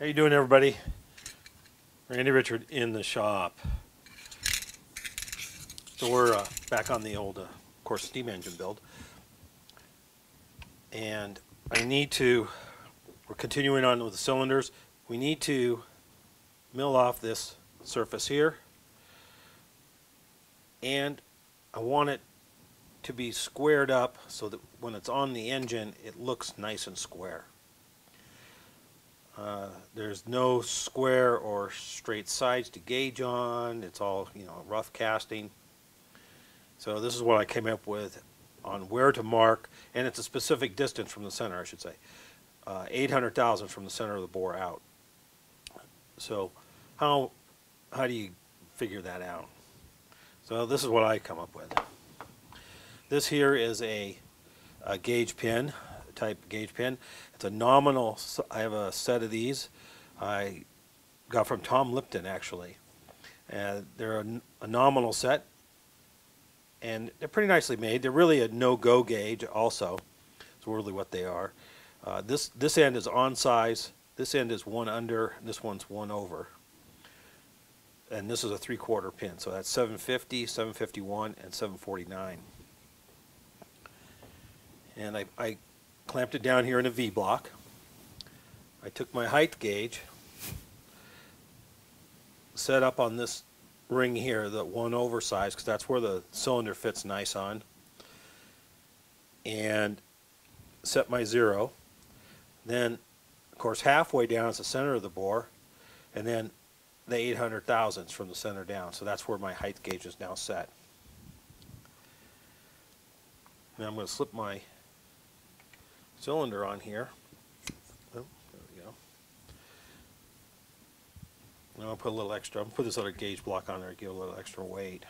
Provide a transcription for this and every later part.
How you doing, everybody? Randy Richard in the shop. So we're uh, back on the old, uh, of course, steam engine build, and I need to. We're continuing on with the cylinders. We need to mill off this surface here, and I want it to be squared up so that when it's on the engine, it looks nice and square. Uh, there's no square or straight sides to gauge on. It's all, you know, rough casting. So this is what I came up with on where to mark, and it's a specific distance from the center, I should say. Uh, 800 thousandths from the center of the bore out. So how, how do you figure that out? So this is what I come up with. This here is a, a gauge pin, type gauge pin. It's a nominal, I have a set of these I got from Tom Lipton actually. And they're a, a nominal set and they're pretty nicely made. They're really a no-go gauge also. It's really what they are. Uh, this, this end is on size, this end is one under, this one's one over. And this is a three-quarter pin, so that's 750, 751, and 749 and I, I clamped it down here in a V-block. I took my height gauge, set up on this ring here, the one oversized, because that's where the cylinder fits nice on, and set my zero. Then, of course, halfway down is the center of the bore, and then the 800 thousandths from the center down. So that's where my height gauge is now set. Now I'm going to slip my cylinder on here. Oh, there we go. Now I'll put a little extra, I'll put this other gauge block on there to give a little extra weight.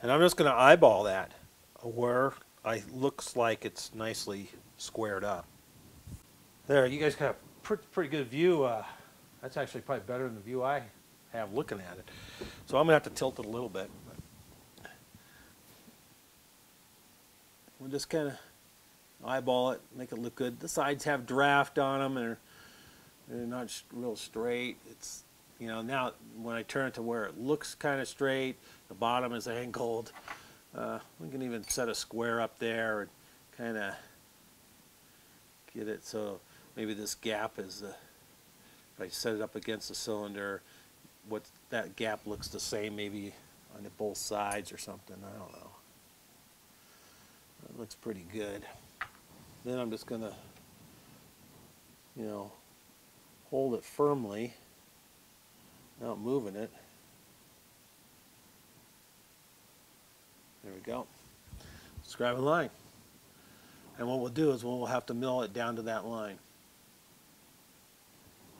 And I'm just going to eyeball that where I looks like it's nicely squared up. There, you guys got a pretty, pretty good view. Uh, that's actually probably better than the view I have looking at it. So I'm going to have to tilt it a little bit. We'll just kind of eyeball it, make it look good. The sides have draft on them and they're, they're not real straight. It's, you know, now when I turn it to where it looks kind of straight, the bottom is angled. Uh, we can even set a square up there and kind of get it so maybe this gap is if I set it up against the cylinder, what that gap looks the same maybe on both sides or something. I don't know. It looks pretty good. Then I'm just going to, you know, hold it firmly, not moving it. There we go. Scribe a line. And what we'll do is we'll have to mill it down to that line.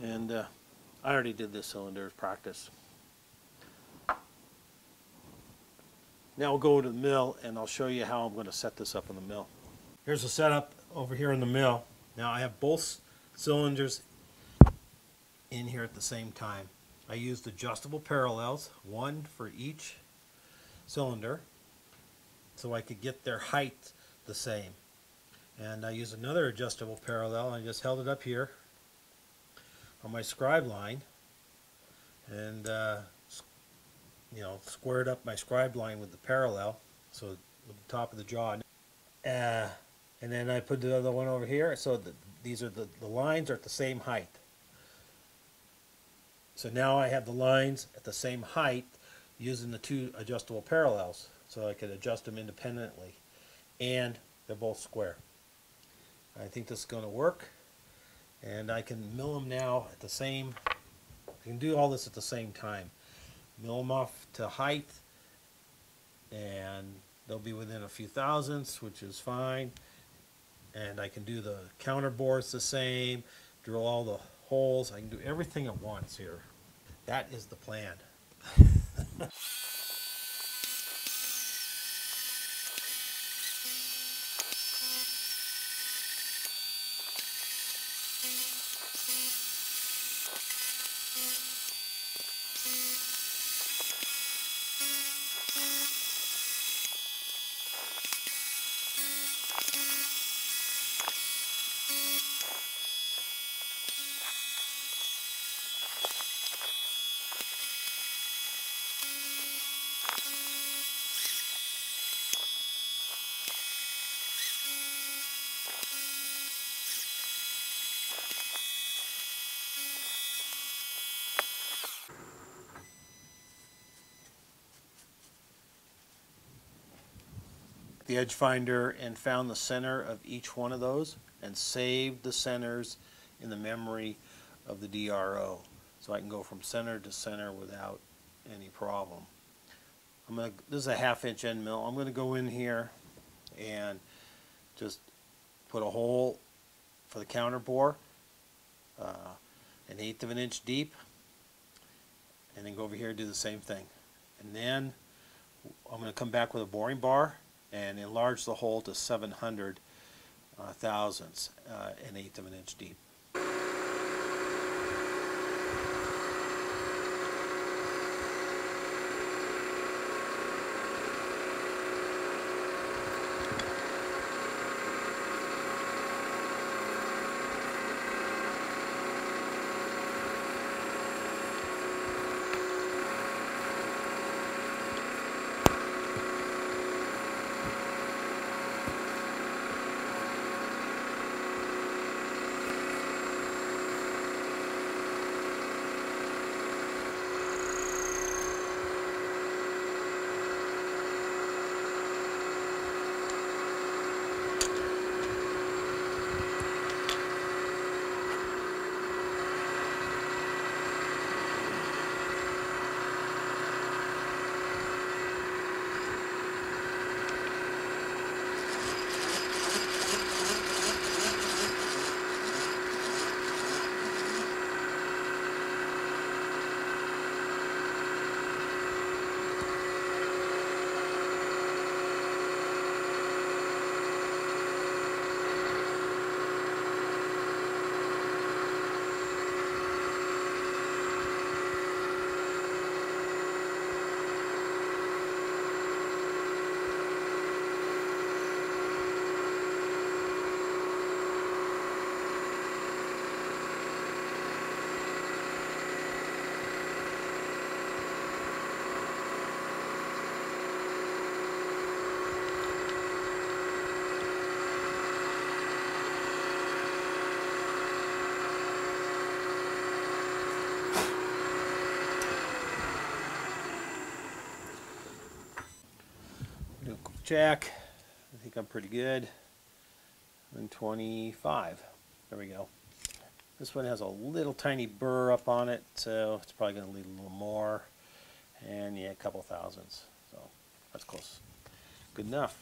And uh, I already did this cylinder as practice. Now we'll go to the mill and I'll show you how I'm going to set this up in the mill. Here's the setup over here in the mill. Now I have both cylinders in here at the same time. I used adjustable parallels, one for each cylinder, so I could get their height the same. And I used another adjustable parallel, I just held it up here on my scribe line, and uh, you know, squared up my scribe line with the parallel, so the top of the jaw. Uh, and then I put the other one over here. So the, these are the, the lines are at the same height. So now I have the lines at the same height using the two adjustable parallels. So I can adjust them independently. And they're both square. I think this is going to work. And I can mill them now at the same I can do all this at the same time. Mill them off to height. And they'll be within a few thousandths which is fine and I can do the counter bores the same, drill all the holes. I can do everything at once here. That is the plan. the edge finder and found the center of each one of those and saved the centers in the memory of the DRO. So I can go from center to center without any problem. I'm gonna, this is a half inch end mill. I'm gonna go in here and just put a hole for the counter bore, uh, an eighth of an inch deep, and then go over here and do the same thing. And then I'm going to come back with a boring bar and enlarge the hole to 700 uh, thousandths, uh, an eighth of an inch deep. Check. I think I'm pretty good. And 25. There we go. This one has a little tiny burr up on it, so it's probably going to lead a little more. And yeah, a couple thousandths. So that's close. Good enough.